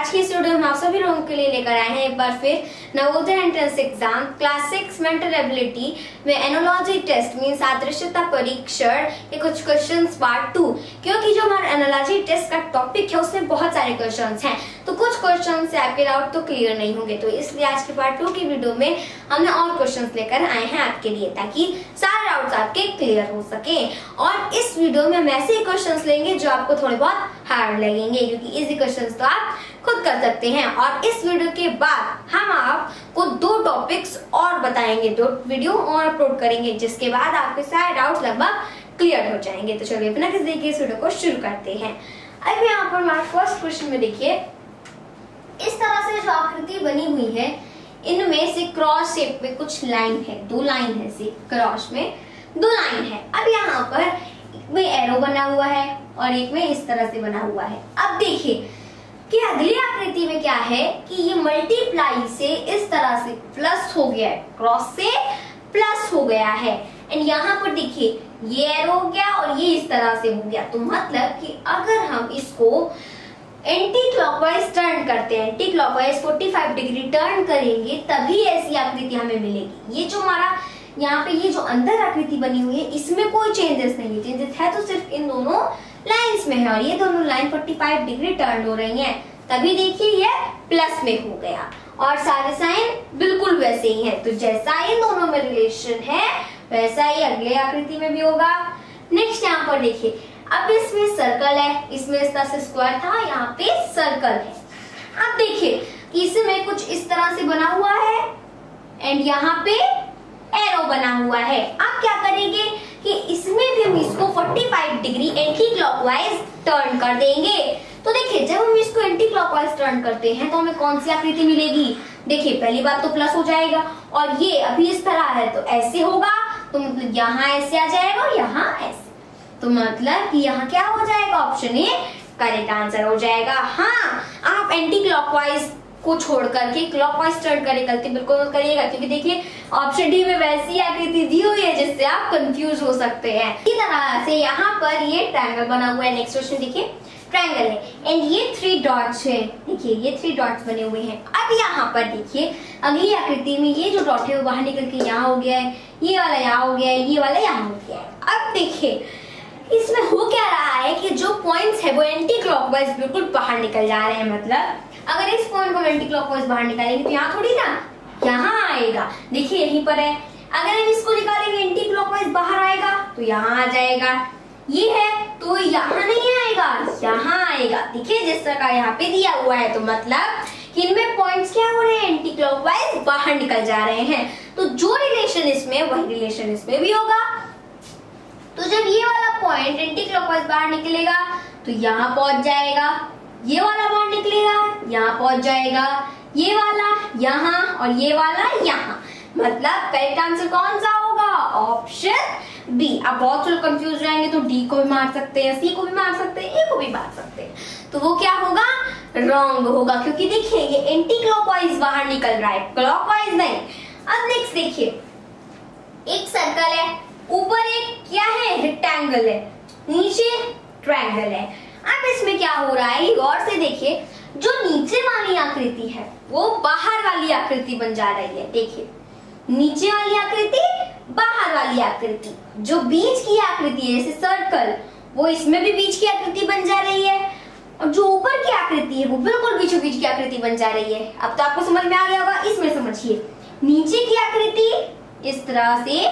आज की इस वीडियो में आप सभी लोगों के लिए लेकर आए हैं एक बार फिर Navodaya entrance exam class six mental ability में एनोलॉजी टेस्ट मीन सादृश्यता परीक्षण के कुछ क्वेश्चंस पार्ट टू क्योंकि जो हमारा एनोलॉजी टेस्ट का टॉपिक है, उसमें बहुत सारे क्वेश्चंस हैं। तो कुछ क्वेश्चन से आपके डाउट तो क्लियर नहीं होंगे तो इसलिए आज के पार्ट टू की वीडियो में हमने और क्वेश्चन लेकर आए हैं आपके लिए, ताकि सारे डाउट्स आपके क्लियर हो सके। और इस वीडियो में हम ऐसे क्वेश्चन लेंगे जो आपको थोड़े बहुत हार्ड लगेंगे, क्योंकि इजी क्वेश्चन तो आप खुद कर सकते हैं। और इस वीडियो के बाद हम आपको दो टॉपिक्स और बताएँगे, दो वीडियो और अपलोड करेंगे, जिसके बाद आपके सारे डाउट्स लगभग क्लियर हो जाएँगे। तो चलिए बिना किसी देखिए इस वीडियो को शुरू करते हैं। अब यहाँ पर हमारे फ़र्स्ट क्वेश्चन में देखिए। इस तरह से जो आकृति बनी हुई है, इनमें से क्रॉस शेप में कुछ लाइन है, दो लाइन है से क्रॉस में, दो लाइन है। अब यहाँ पर एक में एरो बना हुआ है और एक में इस तरह से बना हुआ है। अब देखिए कि अगली आकृति में क्या है कि ये मल्टीप्लाई से इस तरह से प्लस हो गया है क्रॉस से प्लस हो गया है। एंड यहाँ पर देखिए, ये एरो हो गया और ये इस तरह से हो गया। तो मतलब कि अगर हम इसको एंटी क्लॉकवाइज टर्न करते हैं एंटी क्लॉकवाइज 45 डिग्री टर्न करेंगे, तभी ऐसी आकृति हमें मिलेगी। ये जो हमारा, यहाँ पे ये जो अंदर आकृति बनी हुई है, इसमें कोई चेंजेस नहीं है। चेंजेस है तो सिर्फ़ इन दोनों लाइंस में है और ये दोनों लाइन 45 डिग्री टर्न हो रही हैं। तभी देखिए ये प्लस में हो गया। और सारे साइन बिल्कुल वैसे ही हैं। तो जैसा इन दोनों में रिलेशन है, वैसा ही अगले आकृति में भी होगा। नेक्स्ट यहाँ पर देखिए, अब इसमें सर्कल है। इसमें इस तरह से स्क्वायर था, यहाँ पे सर्कल है। अब देखिए इसमें कुछ इस तरह से बना हुआ है एंड यहाँ पे एरो बना हुआ है। अब क्या करेंगे कि इसमें भी हम इसको 45 डिग्री एंटी क्लॉकवाइज टर्न कर देंगे। तो देखिए, जब हम इसको एंटी क्लॉकवाइज टर्न करते हैं तो हमें कौन सी आकृति मिलेगी? देखिए, पहली बात तो प्लस हो जाएगा, और ये अभी इस तरह है तो ऐसे होगा तो मतलब यहाँ ऐसे आ जाएगा और यहाँ ऐसे। तो मतलब कि यहाँ क्या हो जाएगा? ऑप्शन ए करेक्ट आंसर हो जाएगा। हाँ आप एंटी क्लॉकवाइज को छोड़ करके क्लॉकवाइज टर्न करे गलती बिल्कुल करिएगा, क्योंकि देखिए ऑप्शन डी में वैसी आकृति दी हुई है जिससे आप कंफ्यूज हो सकते हैं। इसी तरह से यहाँ पर ये ट्रायंगल बना हुआ है नेक्स्ट क्वेश्चन देखिए। ट्रायंगल है एंड ये थ्री डॉट्स है। देखिए, ये थ्री डॉट्स बने हुए हैं। अब यहाँ पर देखिए, अगली आकृति में ये जो डॉट है वो बाहर निकल के यहाँ हो गया है, ये वाला यहाँ हो गया है, ये वाला यहाँ हो गया है। अब देखिए, इसमें हो क्या रहा है कि जो पॉइंट्स है वो एंटी क्लॉकवाइज बिल्कुल बाहर निकल जा रहे हैं मतलब अगर इस पॉइंट को एंटी क्लॉकवाइज बाहर निकालेंगे तो यहाँ थोड़ी ना, यहाँ आएगा। देखिए, यहीं पर है। अगर हम इसको निकालेंगे एंटी क्लॉकवाइज बाहर आएगा तो यहाँ आ जाएगा। ये है तो यहाँ नहीं आएगा, यहाँ आएगा। देखिए, जिस तरह का यहाँ पे दिया हुआ है तो मतलब कि इनमें पॉइंट्स क्या हो रहे हैं? एंटी क्लॉकवाइज बाहर निकल जा रहे हैं। तो जो रिलेशन इसमें, वही रिलेशन इसमें भी होगा। तो जब ये वाला पॉइंट एंटी क्लॉकवाइज बाहर निकलेगा तो यहाँ पहुँच जाएगा। ये वाला बाहर निकलेगा, यहाँ पहुँच जाएगा। ये वाला यहाँ और ये वाला यहाँ। मतलब करेक्ट आंसर कौन सा होगा? ऑप्शन बी अब बहुत लोग कंफ्यूज रहेंगे तो डी को भी मार सकते हैं सी को भी मार सकते हैं ए को भी मार सकते हैं। तो वो क्या होगा? रॉन्ग होगा, क्योंकि देखिए, ये एंटी क्लॉकवाइज बाहर निकल रहा है। क्लॉकवाइज नहीं। अब नेक्स्ट देखिए। एक सर्कल है। ऊपर एक क्या है? रेक्टेंगल है। नीचे ट्रायंगल है। अब इसमें क्या हो रहा है? गौर से देखिए। जो नीचे वाली आकृति है, वो बाहर वाली आकृति बन जा रही है। देखिए, नीचे वाली आकृति, बाहर वाली आकृति। जो बीच की आकृति है, जैसे सर्कल वो इसमें भी बीच की आकृति बन जा रही है। और जो ऊपर की आकृति है, वो बिल्कुल बीचों बीच की आकृति बन जा रही है। अब तो आपको समझ में आ गया होगा, इसमें समझिए। नीचे की आकृति इस तरह से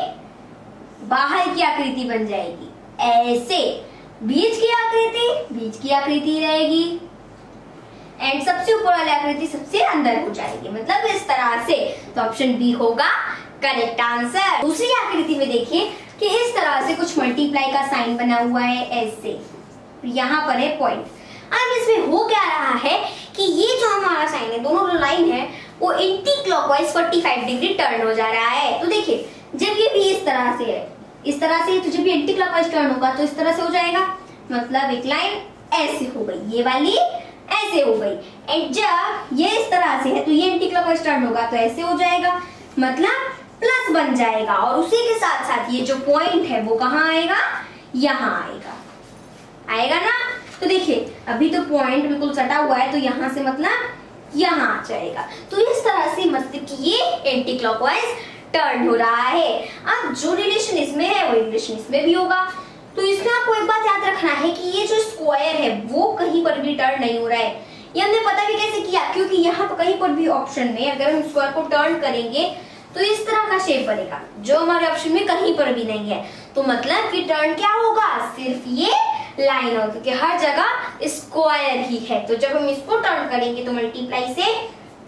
बाहर की आकृति बन जाएगी। ऐसे बीच की आकृति, बीज की आकृति रहेगी। एंड सबसे ऊपर वाली आकृति सबसे अंदर हो जाएगी। मतलब इस तरह से। तो ऑप्शन बी होगा करेक्ट आंसर दूसरी आकृति में देखिए कि इस तरह से कुछ मल्टीप्लाई का साइन बना हुआ है, ऐसे। यहाँ पर है पॉइंट अब इसमें हो क्या रहा है कि ये जो हमारा साइन है, दोनों जो लाइन है, वो एंटी क्लॉकवाइज 45 डिग्री टर्न हो जा रहा है। तो देखिए, जब ये भी इस तरह से है इस तरह से तो जब ये एंटी क्लॉकवाइज टर्न होगा तो इस तरह से हो जाएगा। मतलब एक लाइन ऐसे हो गई, ये वाली ऐसे हो गई। एंड जब ये इस तरह से है तो ये एंटी क्लॉकवाइज टर्न होगा तो ऐसे हो जाएगा। मतलब प्लस बन जाएगा, और उसी के साथ साथ ये जो पॉइंट है, वो कहाँ आएगा? यहाँ आएगा। आएगा ना? तो देखिए, अभी तो पॉइंट बिल्कुल सटा हुआ है तो यहाँ से मतलब यहाँ आ जाएगा। तो इस तरह से मतलब कि ये एंटी क्लॉकवाइज टर्न हो रहा है। अब जो रिलेशन है वो रिलेशन इसमें भी होगा। तो इसमें आपको एक बात याद रखना है कि ये जो स्क्वायर है, वो कहीं पर भी टर्न नहीं हो रहा है। ये हमने पता भी कैसे किया? क्योंकि यहाँ पर कहीं पर भी ऑप्शन में अगर हम स्क्वायर को टर्न करेंगे तो इस तरह का शेप बनेगा, जो हमारे ऑप्शन में कहीं पर भी नहीं है। तो मतलब कि टर्न क्या होगा? सिर्फ़ ये लाइन होगा, क्योंकि हर जगह स्क्वायर ही है। तो जब हम इसको टर्न करेंगे तो मल्टीप्लाई से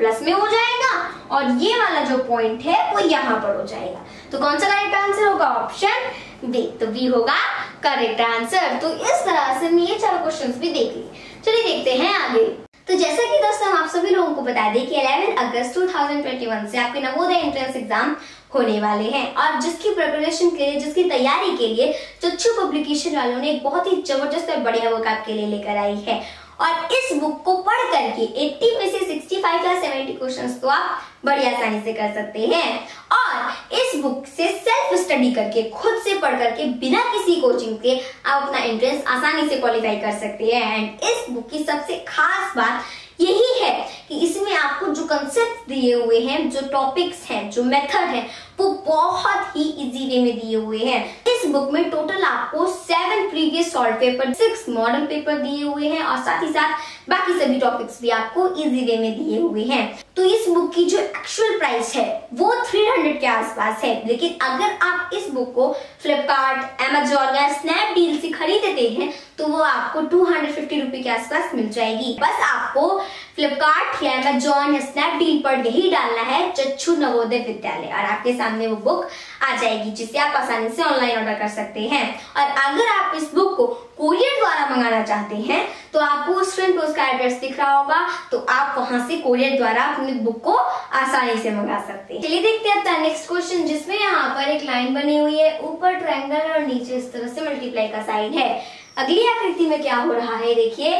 प्लस में हो जाएगा और ये वाला जो पॉइंट है, वो यहाँ पर हो जाएगा। तो कौन सा करेक्ट आंसर होगा? ऑप्शन बी तो बी होगा करेक्ट आंसर तो इस तरह से हमने ये चार क्वेश्चंस भी देख लिए। चलिए देखते हैं आगे। तो जैसा कि दोस्तों हम आप सभी लोगों को बता दें कि 11 अगस्त 2021 से आपके नवोदय एंट्रेंस एग्ज़ाम होने वाले हैं। और जिसकी प्रिपरेशन के लिए, जिसकी तैयारी के लिए चच्चू पब्लिकेशन वालों ने एक बहुत ही ज़बरदस्त और बढ़िया वर्क आपके लिए लेकर आई है। और इस बुक को पढ़ करके 80 में से 65 या 70 क्वेश्चंस तो आप बड़ी आसानी से कर सकते हैं। और इस बुक से सेल्फ स्टडी करके, खुद से पढ़ करके बिना किसी कोचिंग के आप अपना एंट्रेंस आसानी से क्वालिफाई कर सकते हैं। एंड इस बुक की सबसे खास बात यही है कि इसमें आपको जो कंसेप्ट दिए हुए हैं, जो टॉपिक्स हैं, जो मेथड है वो बहुत ही इजी वे में दिए हुए हैं। इस बुक में टोटल आपको seven previous solve paper six model paper दिए हुए हैं और साथ ही साथ बाकी सभी टॉपिक्स भी आपको इजी वे में दिए हुए हैं। तो इस बुक की जो एक्चुअल प्राइस है, वो 300 के आसपास है। लेकिन अगर आप इस बुक को फ्लिपकार्ट एमेजोन या स्नैपडील से खरीदते हैं तो वो आपको टू हंड्रेड के आसपास मिल जाएगी। बस आपको फ्लिपकार्ट या एमेजोन या स्नैपडील पर यही डालना है चच्छू नवोदय विद्यालय। और आपके सामने वो बुक आ जाएगी, जिसे आप आसानी से ऑनलाइन ऑर्डर कर सकते हैं। और अगर आप इस बुक को कोरियर द्वारा मंगाना चाहते हैं तो आपको स्क्रीन पर उसका एड्रेस दिख रहा होगा तो आप वहाँ से कोरियर द्वारा अपनी बुक को आसानी से मंगा सकते हैं। चलिए देखते हैं नेक्स्ट क्वेश्चन जिसमें यहाँ पर एक लाइन बनी हुई है, ऊपर ट्रायंगल और नीचे इस तरह से मल्टीप्लाई का साइन है। अगली आकृति में क्या हो रहा है, देखिए,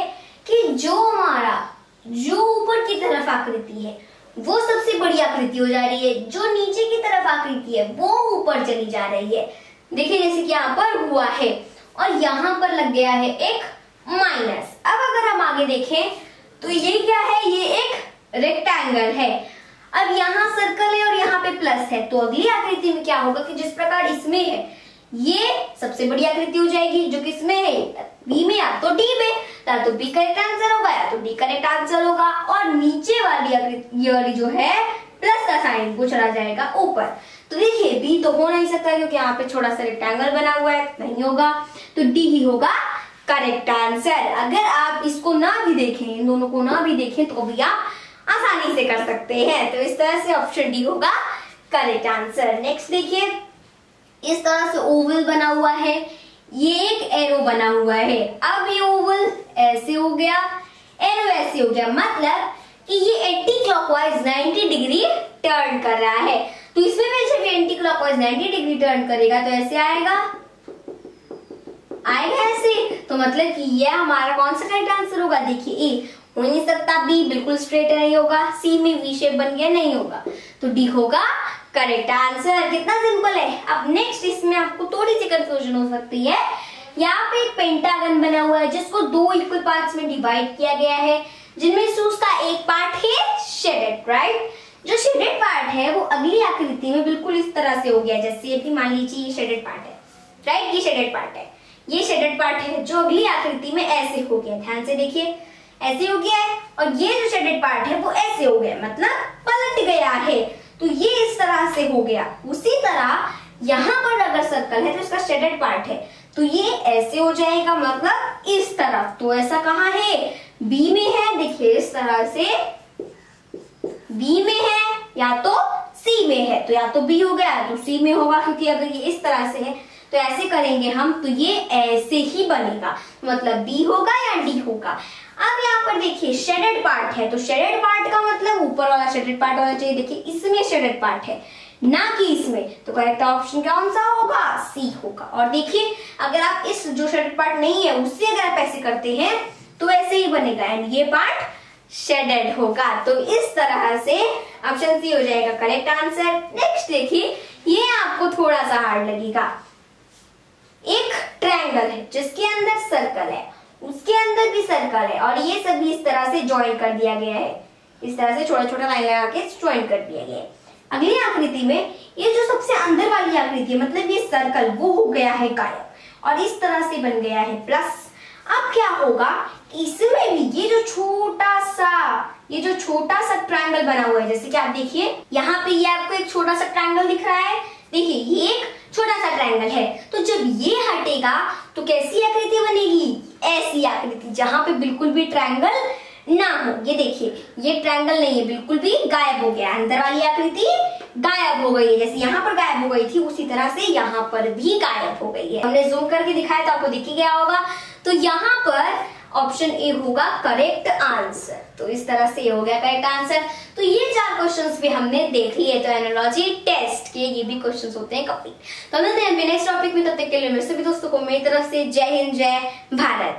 कि जो हमारा, जो ऊपर की तरफ़ आकृति है वो सबसे बड़ी आकृति हो जा रही है। जो नीचे की तरफ़ आकृति है, वो ऊपर चली जा रही है। देखिए जैसे कि यहाँ पर हुआ है और यहाँ पर लग गया है एक माइनस अब अगर हम आगे देखें तो ये क्या है? ये एक रेक्टेंगल है। अब यहाँ सर्कल है और यहाँ पे प्लस है। तो अगली आकृति में क्या होगा कि जिस प्रकार इसमें है, ये सबसे बड़ी आकृति हो जाएगी, जो किसमें है बी में या तो डी में, या तो बी करेक्ट आंसर होगा, या तो डी करेक्ट आंसर होगा, और नीचे वाली ये वाली जो है प्लस का साइन वो चला जाएगा ऊपर। तो देखिए बी तो हो नहीं सकता क्योंकि यहाँ पे छोटा सा रेक्टेंगल बना हुआ है, नहीं होगा। तो डी ही होगा करेक्ट आंसर अगर आप इसको ना भी देखें, इन दोनों को ना भी देखें तो भी आप आसानी से कर सकते हैं। तो इस तरह से ऑप्शन डी होगा करेक्ट आंसर नेक्स्ट देखिए, इस तरह से ओवल बना हुआ है। ये एक एरो बना हुआ है। अब ये ओवल ऐसे हो गया। एरो ऐसे हो गया मतलब कि ये एंटी क्लॉकवाइज 90 डिग्री टर्न कर रहा है। तो इसमें भी जब एंटी क्लॉकवाइज 90 डिग्री टर्न करेगा तो ऐसे आएगा। आएगा ऐसे। तो मतलब कि ये हमारा कौन सा करेक्ट आंसर होगा? देखिए, ए, हो नहीं सकता, बी, बिल्कुल स्ट्रेट नहीं होगा, सी में वी शेप बन गया, नहीं होगा। तो डी होगा करेक्ट आंसर। कितना सिंपल है। अब नेक्स्ट इसमें आपको थोड़ी सी कंफ्यूजन हो सकती है। यहाँ पे एक पेंटागन बना हुआ है, जिसको दो इक्वल पार्ट्स में डिवाइड किया गया है, जिनमें से उसका एक पार्ट है शेडेड राइट जो शेडेड पार्ट है, वो अगली आकृति में बिल्कुल इस तरह से हो गया, जैसे कि मान लीजिए ये शेडेड पार्ट है राइट ये शेडेड पार्ट है। ये शेडेड पार्ट है, जो अगली आकृति में ऐसे हो गया। ध्यान से देखिए, ऐसे हो गया है, और ये जो शेडेड पार्ट है, वो ऐसे हो गया मतलब पलट गया है। तो ये इस तरह से हो गया। उसी तरह यहाँ पर अगर सर्कल है तो इसका शेडेड पार्ट है। तो ये ऐसे हो जाएगा मतलब इस तरफ़। तो ऐसा कहा है? बी में है। देखिए, इस तरह से बी में है, या तो सी में है। तो या तो बी हो गया तो सी में होगा, क्योंकि अगर ये इस तरह से है तो ऐसे करेंगे हम। तो ये ऐसे ही बनेगा। मतलब बी होगा या डी होगा। अब यहाँ पर देखिए शेडेड पार्ट है। तो शेडेड पार्ट का मतलब ऊपर वाला शेडेड पार्ट होना चाहिए। देखिए, इसमें शेडेड पार्ट है, ना कि इसमें। तो करेक्ट ऑप्शन कौन सा होगा सी होगा। और देखिए, अगर आप इस जो शेडेड पार्ट नहीं है, उससे अगर आप ऐसे करते हैं तो ऐसे ही बनेगा। एंड ये पार्ट शेडेड होगा। तो इस तरह से ऑप्शन सी हो जाएगा। करेक्ट आंसर नेक्स्ट देखिए, ये आपको थोड़ा सा हार्ड लगेगा। एक ट्रायंगल है, जिसके अंदर सर्कल है। उसके अंदर भी सर्कल है और ये सभी इस तरह से ज्वाइन कर दिया गया है। इस तरह से छोटा छोटा लाइन लगा के ज्वाइन कर दिया गया है। अगली आकृति में ये जो सबसे अंदर वाली आकृति है मतलब ये सर्कल वो हो गया है गायब और इस तरह से बन गया है। प्लस अब क्या होगा इसमें भी ये जो छोटा सा ये जो छोटा सा ट्रायंगल बना हुआ है, जैसे कि आप देखिए, यहाँ पे ये आपको एक छोटा सा ट्रायंगल दिख रहा है। देखिए, ये एक छोटा सा ट्रायंगल है। तो जब ये हटेगा तो कैसी आकृति बनेगी? ऐसी आकृति जहाँ पे बिल्कुल भी ट्रायंगल ना हो। ये देखिए, ये ट्रायंगल नहीं है, बिल्कुल भी गायब हो गया। अंदर वाली आकृति गायब हो गई है, जैसे यहाँ पर गायब हो गई थी, उसी तरह से यहाँ पर भी गायब हो गई है। हमने जूम करके दिखाया तो आपको दिखी गया होगा। तो यहाँ पर ऑप्शन ए होगा करेक्ट आंसर। तो इस तरह से ये हो गया करेक्ट आंसर। तो ये चार क्वेश्चंस भी हमने देख लिए तो एनोलॉजी टेस्ट के ये भी क्वेश्चंस होते हैं कंप्लीट तो मिलते हैं नेक्स्ट टॉपिक में, तब तक के लिए मेरे से भी दोस्तों को मेरी तरफ़ से जय हिंद, जय भारत।